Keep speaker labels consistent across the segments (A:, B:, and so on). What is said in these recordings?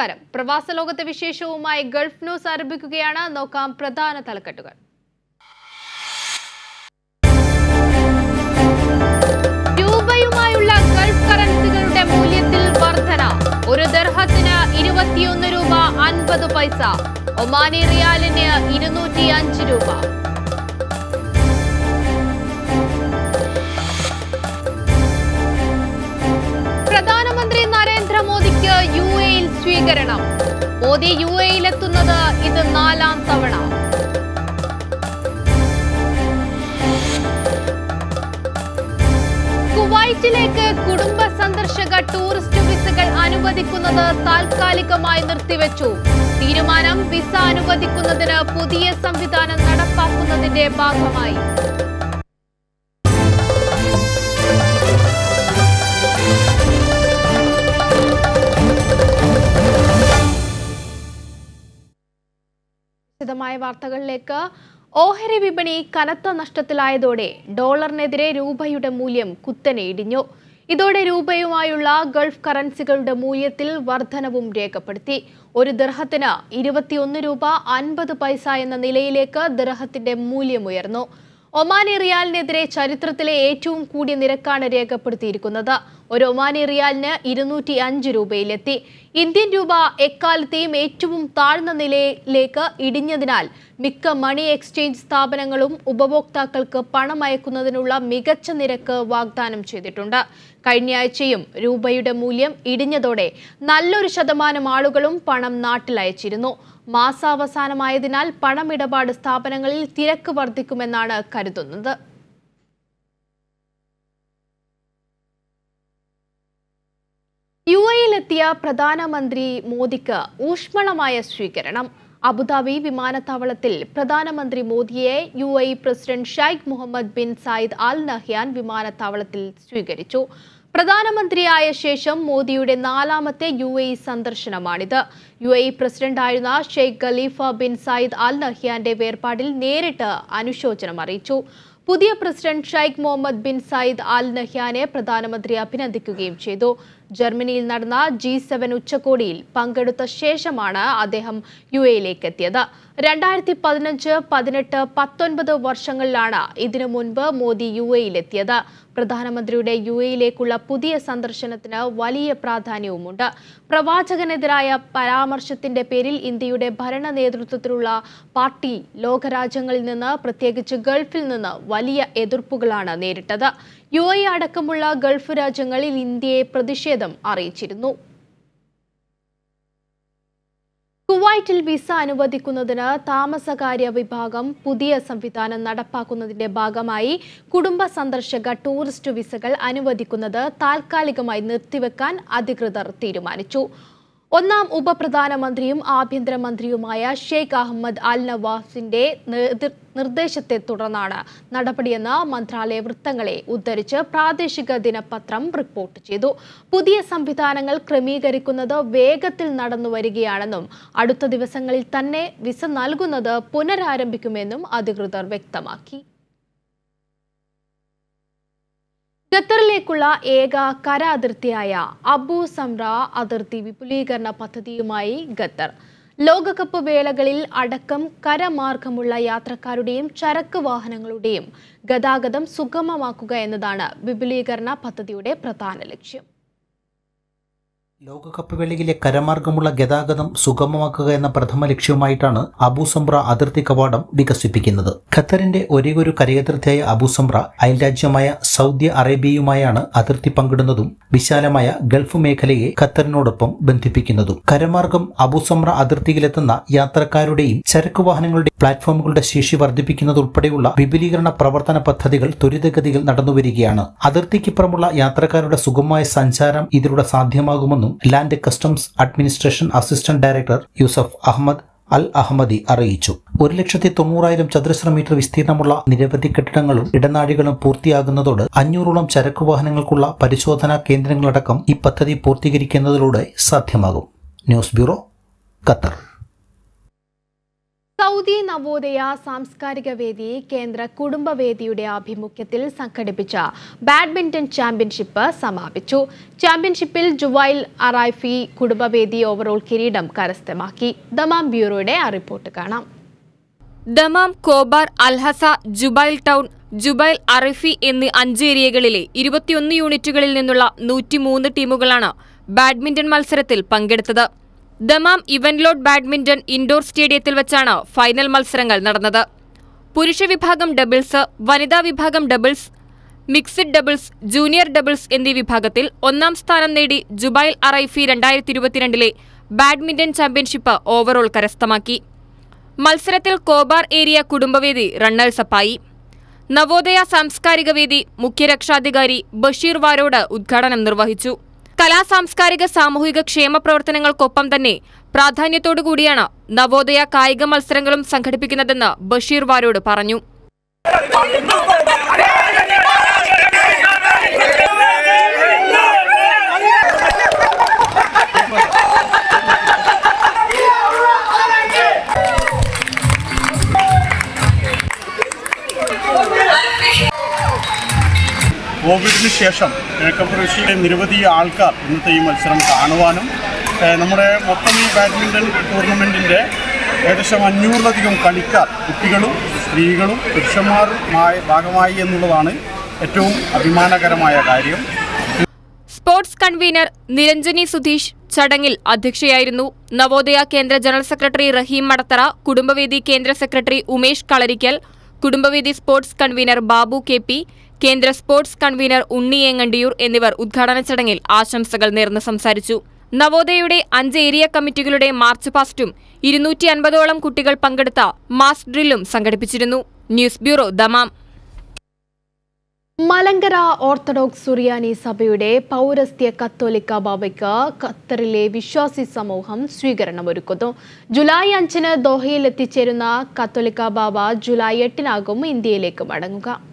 A: നമസ്കാരം. പ്രവാസ ലോകത്തെ വിശേഷവുമായി ഗൾഫ് ന്യൂസ് ആരംഭിക്കുകയാണ്. നോക്കാം പ്രധാന തലക്കെട്ടുകൾ. രൂപയുമായുള്ള ഗൾഫ് കറൻസികളുടെ മൂല്യത്തിൽ വർധന. ഒരു ദർഹത്തിന് ഇരുപത്തിയൊന്ന് രൂപ അൻപത് പൈസ. ഒമാനി റിയാലിന് ഇരുന്നൂറ്റി അഞ്ച് രൂപ. പ്രധാനമന്ത്രി നരേന്ദ്രമോദിക്ക് യു എയിൽ സ്വീകരണം. മോദി യു എയിലെത്തുന്നത് ഇത് നാലാം തവണ. കുവൈറ്റിലേക്ക് കുടുംബ സന്ദർശക ടൂറിസ്റ്റ് വിസകൾ അനുവദിക്കുന്നത് താൽക്കാലികമായി നിർത്തിവെച്ചു. തീരുമാനം വിസ അനുവദിക്കുന്നതിന് പുതിയ സംവിധാനം നടപ്പാക്കുന്നതിന്റെ ഭാഗമായി. വിശദമായ വാർത്തകളിലേക്ക് ഓഹരി വിപണി കനത്ത നഷ്ടത്തിലായതോടെ ഡോളറിനെതിരെ രൂപയുടെ മൂല്യം കുത്തനെ ഇടിഞ്ഞു ഇതോടെ രൂപയുമായുള്ള ഗൾഫ് കറൻസികളുടെ മൂല്യത്തിൽ വർധനവും രേഖപ്പെടുത്തി. ഒരു ദിർഹത്തിന് ഇരുപത്തിയൊന്ന് രൂപ അൻപത് പൈസ എന്ന നിലയിലേക്ക് ദിർഹത്തിന്റെ മൂല്യമുയർന്നു ഒമാനി റിയാലിനെതിരെ ചരിത്രത്തിലെ ഏറ്റവും കൂടിയ നിരക്കാണ് രേഖപ്പെടുത്തിയിരിക്കുന്നത്. ഒരു ഒമാനി റിയാലിന് ഇരുന്നൂറ്റി അഞ്ച് രൂപയിലെത്തി. ഇന്ത്യൻ രൂപ എക്കാലത്തെയും ഏറ്റവും താഴ്ന്ന നിലയിലേക്ക് ഇടിഞ്ഞതിനാൽ മിക്ക മണി എക്സ്ചേഞ്ച് സ്ഥാപനങ്ങളും ഉപഭോക്താക്കൾക്ക് പണം അയക്കുന്നതിനുള്ള മികച്ച നിരക്ക് വാഗ്ദാനം ചെയ്തിട്ടുണ്ട്. കഴിഞ്ഞയാഴ്ചയും രൂപയുടെ മൂല്യം ഇടിഞ്ഞതോടെ നല്ലൊരു ശതമാനം ആളുകളും പണം നാട്ടിലയച്ചിരുന്നു. മാസാവസാനമായതിനാൽ പണമിടപാട് സ്ഥാപനങ്ങളിൽ തിരക്ക് വർദ്ധിക്കുമെന്നാണ് കരുതുന്നത്. യു എയിലെത്തിയ പ്രധാനമന്ത്രി മോദിക്ക് ഊഷ്മളമായ സ്വീകരണം. അബുദാബി വിമാനത്താവളത്തിൽ പ്രധാനമന്ത്രി മോദിയെ U A president Sheikh Mohammed bin Zayed Al Nahyan വിമാനത്താവളത്തിൽ സ്വീകരിച്ചു. പ്രധാനമന്ത്രിയായ ശേഷം മോദിയുടെ നാലാമത്തെ യു എ സന്ദർശനമാണിത്. യു എ പ്രസിഡന്റായിരുന്ന Sheikh Khalifa bin Zayed Al നഹ്യാന്റെ വേർപാടിൽ നേരിട്ട് അനുശോചനം അറിയിച്ചു. പുതിയ president Sheikh Mohammed bin Zayed Al നഹ്യാനെ പ്രധാനമന്ത്രി അഭിനന്ദിക്കുകയും ചെയ്തു. ജർമ്മനിയിൽ നടന്ന ജി സെവൻ ഉച്ചകോടിയിൽ പങ്കെടുത്ത ശേഷമാണ് അദ്ദേഹം യു എയിലേക്ക് എത്തിയത് രണ്ടായിരത്തി പതിനഞ്ച് പതിനെട്ട് പത്തൊൻപത് വർഷങ്ങളിലാണ് ഇതിനു മുൻപ് മോദി യു എയിലെത്തിയത്. പ്രധാനമന്ത്രിയുടെ യു എയിലേക്കുള്ള പുതിയ സന്ദർശനത്തിന് വലിയ പ്രാധാന്യവുമുണ്ട്. പ്രവാചകനെതിരായ പരാമർശത്തിന്റെ പേരിൽ ഇന്ത്യയുടെ ഭരണ നേതൃത്വത്തിലുള്ള പാർട്ടി ലോകരാജ്യങ്ങളിൽ നിന്ന് പ്രത്യേകിച്ച് ഗൾഫിൽ നിന്ന് വലിയ എതിർപ്പുകളാണ് നേരിട്ടത്. യു എ അടക്കമുള്ള ഗൾഫ് രാജ്യങ്ങളിൽ ഇന്ത്യയെ പ്രതിഷേധം അറിയിച്ചിരുന്നു. കുവൈറ്റിൽ വിസ അനുവദിക്കുന്നതിന് താമസകാര്യ വിഭാഗം പുതിയ സംവിധാനം നടപ്പാക്കുന്നതിന്റെ ഭാഗമായി കുടുംബ സന്ദർശക ടൂറിസ്റ്റ് വിസകൾ അനുവദിക്കുന്നത് താൽക്കാലികമായി നിർത്തിവെക്കാൻ അധികൃതർ തീരുമാനിച്ചു. ഒന്നാം ഉപപ്രധാനമന്ത്രിയും ആഭ്യന്തരമന്ത്രിയുമായ ഷെയ്ഖ് അഹമ്മദ് അൽ നവാസിന്റെ നിർദ്ദേശത്തെ തുടർന്നാണ് നടപടിയെന്ന് മന്ത്രാലയ വൃത്തങ്ങളെ ഉദ്ധരിച്ച് പ്രാദേശിക ദിനപത്രം റിപ്പോർട്ട് ചെയ്തു. പുതിയ സംവിധാനങ്ങൾ ക്രമീകരിക്കുന്നത് വേഗത്തിൽ നടന്നു വരികയാണെന്നും അടുത്ത ദിവസങ്ങളിൽ തന്നെ വിസ നൽകുന്നത് പുനരാരംഭിക്കുമെന്നും അധികൃതർ വ്യക്തമാക്കി. ഖത്തറിലേക്കുള്ള ഏക കര അതിർത്തിയായ അബു സംറ അതിർത്തി വിപുലീകരണ പദ്ധതിയുമായി ഖത്തർ. ലോകകപ്പ് വേളകളിൽ അടക്കം കരമാർഗമുള്ള യാത്രക്കാരുടെയും ചരക്ക് വാഹനങ്ങളുടെയും ഗതാഗതം സുഗമമാക്കുക എന്നതാണ് വിപുലീകരണ പദ്ധതിയുടെ പ്രധാന ലക്ഷ്യം.
B: ലോകകപ്പ് വേളയിലെ കരമാർഗമുള്ള ഗതാഗതം സുഗമമാക്കുക എന്ന പ്രഥമ ലക്ഷ്യവുമായിട്ടാണ് അബുസംബ്ര അതിർത്തി കവാടം വികസിപ്പിക്കുന്നത്. ഖത്തറിന്റെ ഒരേയൊരു കരയതിർത്തിയായ അബുസംബ്ര അയൽരാജ്യമായ സൗദി അറേബ്യയുമായാണ് അതിർത്തി പങ്കിടുന്നതും വിശാലമായ ഗൾഫ് മേഖലയെ ഖത്തറിനോടൊപ്പം ബന്ധിപ്പിക്കുന്നതും. കരമാർഗം അബുസംബ്ര അതിർത്തിയിലെത്തുന്ന യാത്രക്കാരുടെയും ചരക്ക് വാഹനങ്ങളുടെ പ്ലാറ്റ്ഫോമുകളുടെ ശേഷി വർദ്ധിപ്പിക്കുന്നതുൾപ്പെടെയുള്ള വിപുലീകരണ പ്രവർത്തന പദ്ധതികൾ ത്വരിതഗതിയിൽ നടന്നുവരികയാണ്. അതിർത്തിക്കിപ്പുറമുള്ള യാത്രക്കാരുടെ സുഗമമായ സഞ്ചാരം ഇതിലൂടെ സാധ്യമാകുമെന്നും land customs administration assistant director Yusuf Ahmed Al Ahmadi അറിയിച്ചു. ഒരു ലക്ഷത്തി തൊണ്ണൂറായിരം ചതുരശ്ര മീറ്റർ വിസ്തീർണമുള്ള നിരവധി കെട്ടിടങ്ങളും ഇടനാഴികളും പൂർത്തിയാകുന്നതോടെ അഞ്ഞൂറോളം ചരക്കു വാഹനങ്ങൾക്കുള്ള പരിശോധനാ കേന്ദ്രങ്ങളടക്കം ഈ പദ്ധതി പൂർത്തീകരിക്കുന്നതിലൂടെ സാധ്യമാകും. News bureau Qatar.
A: Saudi Navodaya സാംസ്കാരിക വേദി കേന്ദ്ര കുടുംബവേദിയുടെ ആഭിമുഖ്യത്തിൽ സംഘടിപ്പിച്ച ബാഡ്മിന്റൺ ചാമ്പ്യൻഷിപ്പ് സമാപിച്ചു. ചാമ്പ്യൻഷിപ്പിൽ ജുവൈൽ അറായ്ഫി കുടുംബവേദി ഓവറോൾ കിരീടം കരസ്ഥമാക്കി. ദമാം ബ്യൂറോയുടെ റിപ്പോർട്ട് കാണാം.
C: Dammam Khobar Al Hasa Jubail town Jubail Arifi എന്നീ അഞ്ച് ഏരിയകളിലെ ഇരുപത്തിയൊന്ന് യൂണിറ്റുകളിൽ നിന്നുള്ള നൂറ്റിമൂന്ന് ടീമുകളാണ് ബാഡ്മിന്റൺ മത്സരത്തിൽ പങ്കെടുത്തത്. ദമാം ഇവന്റ്ലോഡ് ബാഡ്മിന്റൺ ഇൻഡോർ സ്റ്റേഡിയത്തിൽ വെച്ചാണ് ഫൈനൽ മത്സരങ്ങൾ നടന്നത്. പുരുഷ വിഭാഗം ഡബിൾസ് വനിതാ വിഭാഗം doubles mixed doubles junior doubles എന്നീ വിഭാഗത്തിൽ ഒന്നാം സ്ഥാനം നേടി ജുബൈൽ അറൈഫി രണ്ടായിരത്തി ഇരുപത്തിരണ്ടിലെ ബാഡ്മിന്റൺ ചാമ്പ്യൻഷിപ്പ് ഓവറോൾ കരസ്ഥമാക്കി. മത്സരത്തിൽ കോബാർ ഏരിയ കുടുംബവേദി റണ്ണേഴ്സപ്പായി നവോദയ സാംസ്കാരിക വേദി മുഖ്യരക്ഷാധികാരി ബഷീർ വാരോട് ഉദ്ഘാടനം നിർവഹിച്ചു. കലാ സാംസ്കാരിക സാമൂഹിക ക്ഷേമ പ്രവർത്തനങ്ങൾക്കൊപ്പം തന്നെ പ്രാധാന്യത്തോടുകൂടിയാണ് നവോദയ കായിക മത്സരങ്ങളും സംഘടിപ്പിക്കുന്നതെന്ന് ബഷീർ വാരോട് പറഞ്ഞു.
D: കോവിഡിന് ശേഷം കിഴക്കപ്രവിശ്യയിലെ നിരവധി ആൾക്കാർ ഇന്നത്തെ ഈ മത്സരം കാണുവാനും നമ്മുടെ മൊത്തം ഈ ബാഡ്മിന്റൺ ടൂർണമെന്റിന്റെ ഏകദേശം അഞ്ഞൂറിലധികം കളിക്കാർ കുട്ടികളും സ്ത്രീകളും പുരുഷന്മാരുമായ ഭാഗമായി എന്നുള്ളതാണ് ഏറ്റവും അഭിമാനകരമായ കാര്യം.
C: സ്പോർട്സ് കൺവീനർ നിരഞ്ജനി സുധീഷ് ചടങ്ങിൽ അധ്യക്ഷയായിരുന്നു. നവോദയ കേന്ദ്ര ജനറൽ സെക്രട്ടറി റഹീം മടത്തറ കുടുംബവേദി കേന്ദ്ര secretary Umesh Kalarikkal കുടുംബവേദി sports convener Babu K P കേന്ദ്ര സ്പോർട്സ് കൺവീനർ ഉണ്ണി ഏങ്ങണ്ടിയൂർ എന്നിവർ ഉദ്ഘാടന ചടങ്ങിൽ ആശംസകൾ നേർന്ന് സംസാരിച്ചു. നവോദയയുടെ അഞ്ച് ഏരിയ കമ്മിറ്റികളുടെ മാർച്ച് പാസ്റ്റും ഇരുന്നൂറ്റി അൻപതോളം കുട്ടികൾ പങ്കെടുത്ത മാസ് ഡ്രില്ലും സംഘടിപ്പിച്ചിരുന്നു. News bureau Dammam.
A: Malankara Orthodox സുറിയാനി സഭയുടെ പൗരസ്ത്യ കത്തോലിക്ക ബാബയ്ക്ക് ഖത്തറിലെ വിശ്വാസി സമൂഹം സ്വീകരണം സ്വീകരണമൊരുക്കുന്നു. ജൂലൈ അഞ്ചിന് ദോഹയിൽ എത്തിച്ചേരുന്ന കത്തോലിക്ക ബാബ ജൂലൈ എട്ടിനാകും ഇന്ത്യയിലേക്ക് മടങ്ങുക.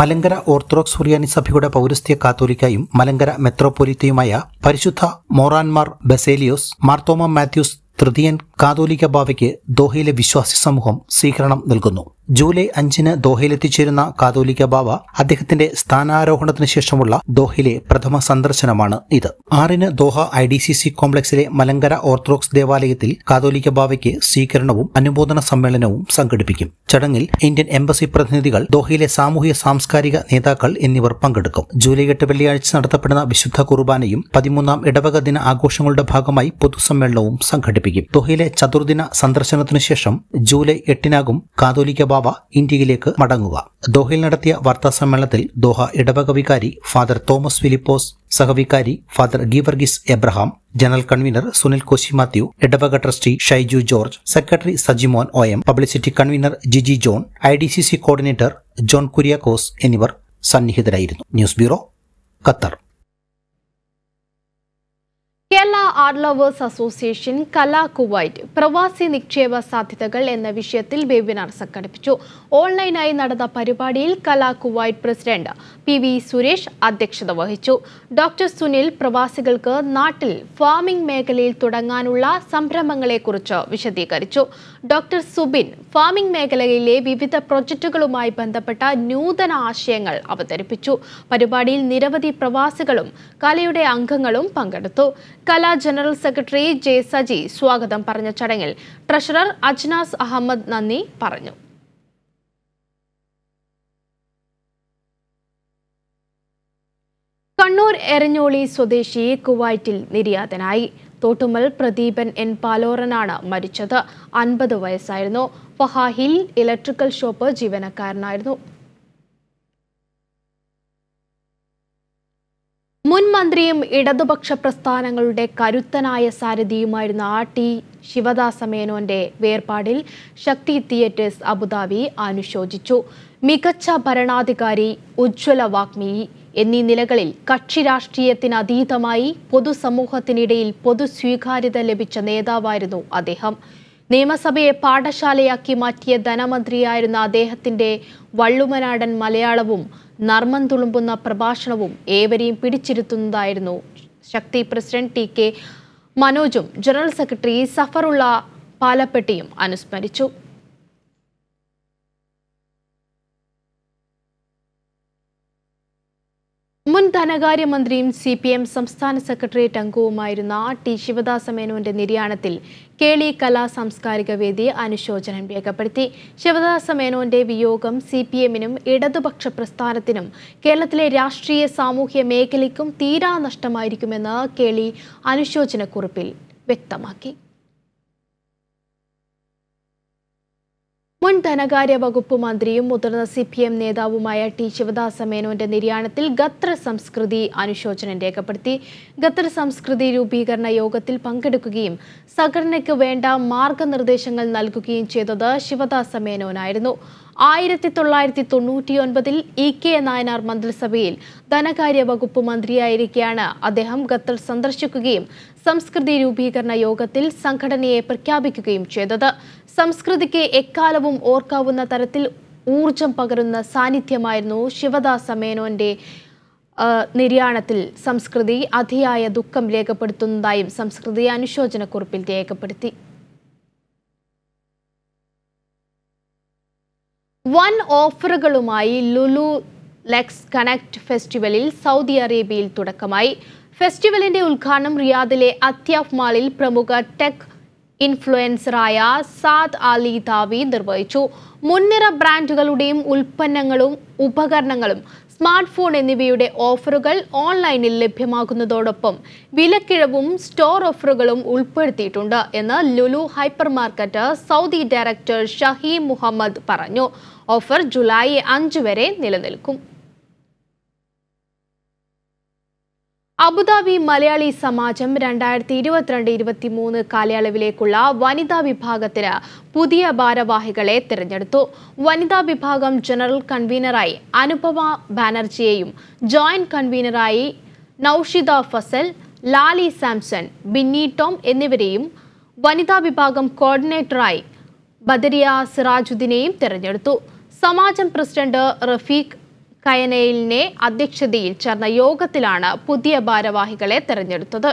B: മലങ്കര ഓർത്തഡോക്സ് സുറിയാനി സഭയുടെ പൗരസ്ത്യ കാത്തോലിക്കായും മലങ്കര മെത്രോപൊലിത്തയുമായ പരിശുദ്ധ മോറാൻമാർ ബസേലിയോസ് മാർത്തോമ മാത്യൂസ് തൃതീയൻ കാതോലിക്ക ബാവയ്ക്ക് ദോഹയിലെ വിശ്വാസി സമൂഹം സ്വീകരണം നൽകുന്നു. ജൂലൈ അഞ്ചിന് ദോഹയിലെത്തിച്ചേരുന്ന കാതോലിക്ക ബാബ അദ്ദേഹത്തിന്റെ സ്ഥാനാരോഹണത്തിന് ശേഷമുള്ള ദോഹയിലെ പ്രഥമ സന്ദർശനമാണ് ഇത്. ആറിന് Doha I D C C കോംപ്ലക്സിലെ Malankara Orthodox ദേവാലയത്തിൽ കാതോലിക്ക ബാബയ്ക്ക് സ്വീകരണവും അനുമോദന സമ്മേളനവും സംഘടിപ്പിക്കും. ചടങ്ങിൽ ഇന്ത്യൻ എംബസി പ്രതിനിധികൾ ദോഹയിലെ സാമൂഹ്യ സാംസ്കാരിക നേതാക്കൾ എന്നിവർ പങ്കെടുക്കും. ജൂലൈ എട്ട് വെള്ളിയാഴ്ച നടത്തപ്പെടുന്ന വിശുദ്ധ കുർബാനയും പതിമൂന്നാം ഇടവക ദിന ആഘോഷങ്ങളുടെ ഭാഗമായി പൊതുസമ്മേളനവും സംഘടിപ്പിക്കും. ദോഹയിലെ ചതുർദിന സന്ദർശനത്തിനു ശേഷം ജൂലൈ എട്ടിനാകും കാതോലിക്ക ബാവ ഇന്ത്യയിലേക്ക് മടങ്ങുക. ദോഹയിൽ നടത്തിയ വാർത്താ സമ്മേളനത്തിൽ ദോഹ ഇടവക വികാരി father Thomas Philipose സഹവികാരി father Geevarghese Abraham general convener Sunil Koshy Mathew ഇടവക trustee Shaiju George secretary Sajimon O M publicity convener Jiji John I D C C coordinator John Kuriakose എന്നിവർ സന്നിഹിതരായിരുന്നു. News bureau Qatar.
A: Art lovers association Kala Kuwait പ്രവാസി നിക്ഷേപ സാധ്യതകൾ എന്ന വിഷയത്തിൽ webinar സംഘടിപ്പിച്ചു. ഓൺലൈനായി നടന്ന പരിപാടിയിൽ Kala Kuwait president P V Suresh അധ്യക്ഷത വഹിച്ചു. ഡോക്ടർ സുനിൽ പ്രവാസികൾക്ക് നാട്ടിൽ ഫാമിംഗ് മേഖലയിൽ തുടങ്ങാനുള്ള സംരംഭങ്ങളെക്കുറിച്ച് വിശദീകരിച്ചു. ഡോക്ടർ സുബിൻ ഫാമിംഗ് മേഖലയിലെ വിവിധ പ്രൊജക്ടുകളുമായി ബന്ധപ്പെട്ട നൂതന ആശയങ്ങൾ അവതരിപ്പിച്ചു. പരിപാടിയിൽ നിരവധി പ്രവാസികളും കലയുടെ അംഗങ്ങളും പങ്കെടുത്തു. Kala general secretary J Saji സ്വാഗതം പറഞ്ഞ ചടങ്ങിൽ ട്രഷറർ അജ്നാസ് അഹമ്മദ് നന്ദി പറഞ്ഞു. കണ്ണൂർ എരഞ്ഞോളി സ്വദേശി കുവൈറ്റിൽ നിര്യാതനായി. തോട്ടുമൽ പ്രദീപൻ എൻ പാലോറനാണ് മരിച്ചത്. അൻപത് വയസ്സായിരുന്നു. ഫഹാഹിൽ ഇലക്ട്രിക്കൽ ഷോപ്പ് ജീവനക്കാരനായിരുന്നു. മുൻ മന്ത്രിയും ഇടതുപക്ഷ പ്രസ്ഥാനങ്ങളുടെ കരുത്തനായ സാരഥിയുമായിരുന്ന ടി ശിവദാസ മേനോന്റെ വേർപാടിൽ ശക്തി തിയേറ്റേഴ്സ് അബുദാബി അനുശോചിച്ചു. മികച്ച ഭരണാധികാരി ഉജ്ജ്വല വാഗ്മി എന്നീ നിലകളിൽ കക്ഷി രാഷ്ട്രീയത്തിന് അതീതമായി പൊതുസമൂഹത്തിനിടയിൽ പൊതു സ്വീകാര്യത ലഭിച്ച നേതാവായിരുന്നു അദ്ദേഹം. നിയമസഭയെ പാഠശാലയാക്കി മാറ്റിയ ധനമന്ത്രിയായിരുന്ന അദ്ദേഹത്തിന്റെ വള്ളുമനാടൻ മലയാളവും നർമ്മം തുളുമ്പുന്ന പ്രഭാഷണവും ഏവരെയും പിടിച്ചിരുത്തുന്നതായിരുന്നു. ശക്തി പ്രസിഡന്റ് ടി കെ മനോജും ജനറൽ സെക്രട്ടറി സഫറുള്ള പാലപ്പെട്ടിയും അനുസ്മരിച്ചു. ധനകാര്യമന്ത്രിയും സി പി എം സംസ്ഥാന സെക്രട്ടേറിയറ്റ് അംഗവുമായിരുന്ന ടി ശിവദാസ മേനോന്റെ നിര്യാണത്തിൽ കേളി കലാ സാംസ്കാരിക വേദി അനുശോചനം രേഖപ്പെടുത്തി. ശിവദാസ മേനോന്റെ വിയോഗം സി പി എമ്മിനും ഇടതുപക്ഷ പ്രസ്ഥാനത്തിനും കേരളത്തിലെ രാഷ്ട്രീയ സാമൂഹ്യ മേഖലയ്ക്കും തീരാ നഷ്ടമായിരിക്കുമെന്ന് കേളി അനുശോചനക്കുറിപ്പിൽ വ്യക്തമാക്കി. മുൻ ധനകാര്യ വകുപ്പ് മന്ത്രിയും മുതിർന്ന സി പി എം നേതാവുമായ ടി ശിവദാസ മേനോന്റെ നിര്യാണത്തിൽ ഗത്ര സംസ്കൃതി അനുശോചനം രേഖപ്പെടുത്തി. ഗത്ര സംസ്കൃതി രൂപീകരണ യോഗത്തിൽ പങ്കെടുക്കുകയും സംഘടനയ്ക്ക് വേണ്ട മാർഗനിർദ്ദേശങ്ങൾ നൽകുകയും ചെയ്തത് ശിവദാസ മേനോനായിരുന്നു. ആയിരത്തി തൊള്ളായിരത്തി തൊണ്ണൂറ്റിയൊൻപതിൽ ഇ കെ നായനാർ മന്ത്രിസഭയിൽ ധനകാര്യ വകുപ്പ് മന്ത്രിയായിരിക്കെയാണ് അദ്ദേഹം ഖത്തർ സന്ദർശിക്കുകയും സംസ്കൃതി രൂപീകരണ യോഗത്തിൽ സംഘടനയെ പ്രഖ്യാപിക്കുകയും ചെയ്തത്. സംസ്കൃതിക്ക് എക്കാലവും ഓർക്കാവുന്ന തരത്തിൽ ഊർജം പകരുന്ന സാന്നിധ്യമായിരുന്നു ശിവദാസ മേനോന്റെ നിര്യാണത്തിൽ സംസ്കൃതി അതിയായ ദുഃഖം രേഖപ്പെടുത്തുന്നതായും സംസ്കൃതി അനുശോചനക്കുറിപ്പിൽ രേഖപ്പെടുത്തി. വൻ ഓഫറുകളുമായി ലുലു ലെക്സ് കണക്ട് ഫെസ്റ്റിവലിൽ സൗദി അറേബ്യയിൽ തുടക്കമായി. ഫെസ്റ്റിവലിന്റെ ഉദ്ഘാടനം റിയാദിലെ അത്യാഫ് മാളിൽ പ്രമുഖ ടെക് ഇൻഫ്ലുവൻസറായ സാദ് അലി ദാവി നിർവഹിച്ചു. മുൻനിര ബ്രാൻഡുകളുടെയും ഉൽപ്പന്നങ്ങളും ഉപകരണങ്ങളും സ്മാർട്ട് ഫോൺ എന്നിവയുടെ ഓഫറുകൾ ഓൺലൈനിൽ ലഭ്യമാകുന്നതോടൊപ്പം വിലക്കിഴവും സ്റ്റോർ ഓഫറുകളും ഉൾപ്പെടുത്തിയിട്ടുണ്ട് എന്ന് Lulu hyper market Saudi director Shaheem Muhammad പറഞ്ഞു. ഓഫർ ജൂലൈ അഞ്ച് വരെ നിലനിൽക്കും. അബുദാബി മലയാളി സമാജം രണ്ടായിരത്തി ഇരുപത്തിരണ്ട് ഇരുപത്തിമൂന്ന് കാലയളവിലേക്കുള്ള വനിതാ വിഭാഗത്തിന് പുതിയ ഭാരവാഹികളെ തിരഞ്ഞെടുത്തു. വനിതാ വിഭാഗം ജനറൽ കൺവീനറായി അനുപമ ബാനർജിയെയും ജോയിന്റ് കൺവീനറായി നൌഷിദ ഫസൽ ലാലി സാംസൺ ബിന്നി ടോം എന്നിവരെയും വനിതാ വിഭാഗം കോർഡിനേറ്ററായി ബദരിയ സിറാജുദ്ദീനെയും തിരഞ്ഞെടുത്തു. സമാജം പ്രസിഡന്റ് റഫീഖ് കയനയിലിനെ അധ്യക്ഷതയിൽ ചേർന്ന യോഗത്തിലാണ് പുതിയ ഭാരവാഹികളെ തെരഞ്ഞെടുത്തത്.